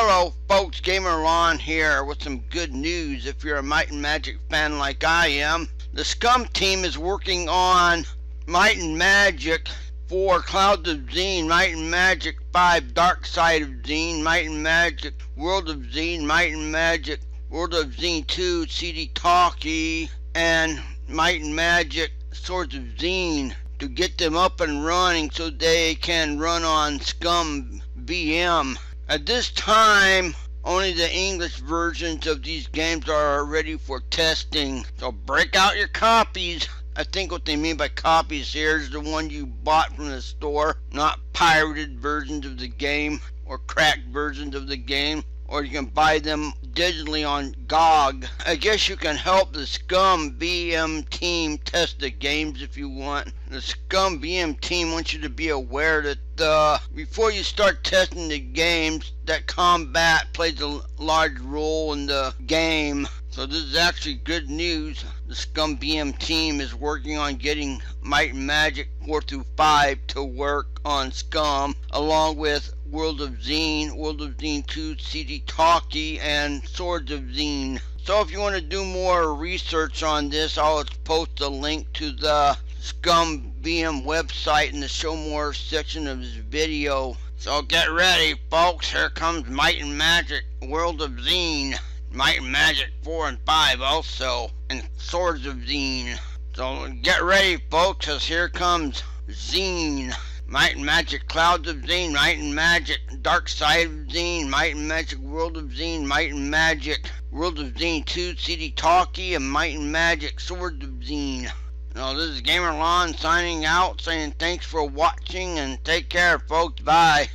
Hello, folks. GamerLonn here with some good news if you're a Might and Magic fan like I am. The Scum team is working on Might and Magic 4 Clouds of Xeen, Might and Magic 5 Dark Side of Xeen, Might and Magic World of Xeen, Might and Magic World of Xeen 2 CD Talkie, and Might and Magic Swords of Xeen to get them up and running so they can run on Scum VM. At this time, only the English versions of these games are ready for testing. So break out your copies. I think what they mean by copies here is the one you bought from the store, not pirated versions of the game or cracked versions of the game or you can buy them digitally on GOG. I guess you can help the ScummVM team test the games if you want. The ScummVM team wants you to be aware that uh, before you start testing the games, that combat plays a large role in the game. So this is actually good news. The ScummVM team is working on getting Might and Magic 4 through 5 to work on Scum, along with World of Xeen, World of Xeen 2, CD Talkie, and Swords of Xeen. So if you want to do more research on this, I'll post a link to the ScummVM website in the show more section of this video. So get ready, folks. Here comes Might and Magic, World of Xeen. Might and Magic 4 and 5 also, and Swords of Xeen. So get ready, folks, because here comes Xeen. Might and Magic Clouds of Xeen, Might and Magic Dark Side of Xeen, Might and Magic World of Xeen, Might and Magic World of Xeen 2 CD Talkie, and Might and Magic Swords of Xeen. Now this is GamerLonn signing out, saying thanks for watching and take care folks, bye.